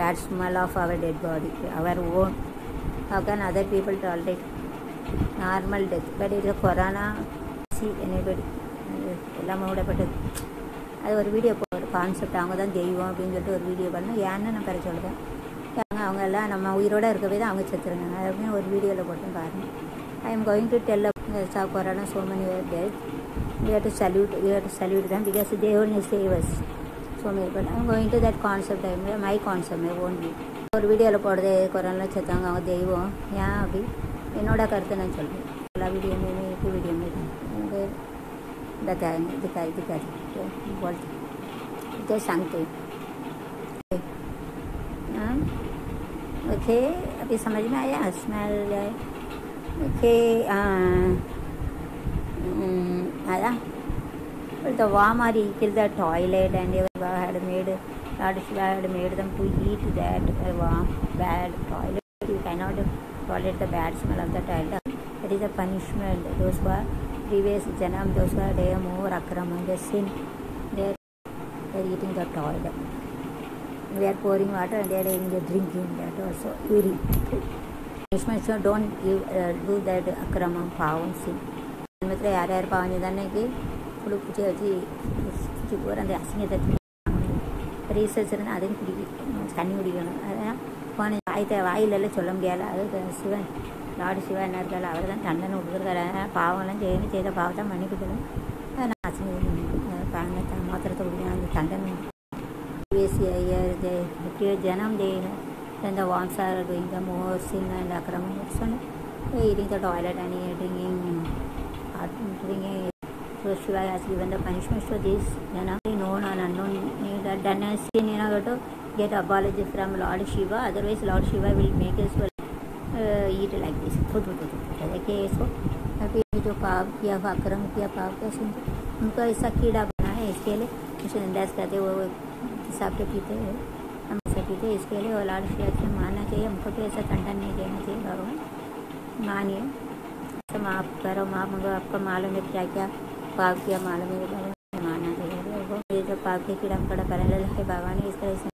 Bad smell of our dead body, our own How can other people tolerate normal death? But it is corona, see anybody. எல்லாம் அது ஒரு video ஒரு concept அவங்க தான் தெய்வம் அப்படின்னு சொல்லிட்டு ஒரு வீடியோ பண்ணால் ஏன்னு நான் பெற சொல்கிறேன் ஏங்க அவங்க எல்லாம் நம்ம உயிரோடு இருக்கவே தான் அவங்க செத்துருந்தாங்க அப்படின்னு ஒரு வீடியோவில் போட்டும் பாருங்க I am going to tell சா corona so many death we have to salute we have to salute தான் பிகாஸ் தேவன் is தேவஸ் so many but I'm going to that concept I mean, my concept my own view ஒரு வீடியோவில் போடுறது corona செத்தாங்க அவங்க தெய்வம் ஏன் அப்படி என்னோட கருத்தை நான் சொல்கிறேன் எல்லா வீடியோ में एक वीडियो में मुझे बताएंगे दिखाई दिखाई बोलते ते सांगते हाँ ओके अभी समझ में आया smell okay the warm are equal the toilet and Shiva had made Lord Shiva had made them to eat that warm bad toilet. You cannot tolerate the bad smell of the toilet. That is a punishment. Those were previous janam, those were they are more akram and the sin, they are eating the toilet. We are pouring water and they are eating the drinking that also urine. Punishment so don't give uh, do that akram and pavan sin. मतलब यार यार पावन जाने की புழு பூச்சி வச்சு பூச்சி போகிற அந்த அசிங்கத்தை ரீசர்ச் இருந்தால் அதையும் குடிக்கணும் தண்ணி குடிக்கணும். அதெல்லாம் போன வாயத்தை வாயிலெல்லாம் சொல்ல முடியாது அது சிவன் லாடு சிவா என்ன இருக்காரு அவர் தான் தண்டனை கொடுக்குறாரு அதனால் பாவம்லாம் செய்யணும் செய்த பாவத்தை மன்னிக்கணும் அதனால் அசிங்கம் பாவத்தை மாத்திரத்தை குடிக்கணும். அந்த தண்டனை. பேசி ஐயர் ஜனம் தேன then the worms are doing the சொன்னேன். sin டாய்லெட் அணி son so Shiva has given the punishment for this jana known and unknown that done as sin you know to get apology from Lord Shiva otherwise Lord Shiva will make us well uh, eat like this थो देखिए इसको अभी जो पाप किया अक्रम किया पाप किया सुन उनको ऐसा कीड़ा बना है इसके लिए कुछ अंदाज करते वो हिसाब के पीते हैं हम ऐसा पीते हैं इसके लिए वो लाड शिवा से मानना चाहिए हमको भी ऐसा दंडन नहीं देना चाहिए भगवान मानिए ऐसा माफ़ करो माफ़ मगर आपको मालूम है क्या क्या पाप किया मालूम है मानना चाहिए ये जो पाप के कीड़ा कड़ा करने लगे भगवान इस तरह से